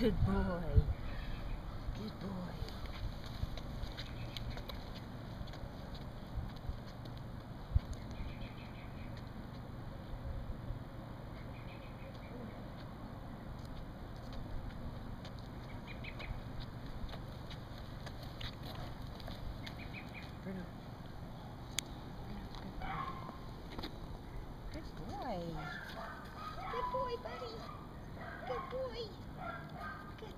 Good boy. Good boy. Bruno. Good boy. Good boy, buddy. Good boy. Good.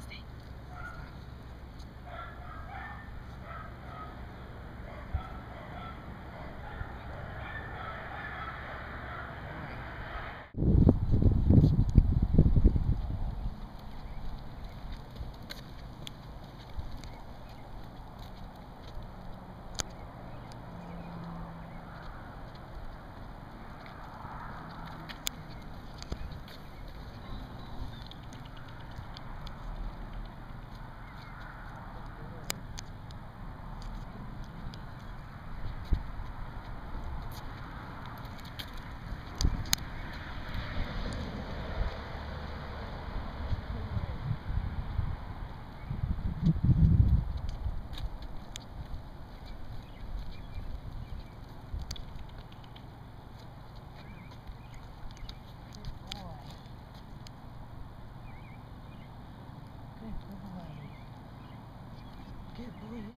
Stay. Good boy. Boy.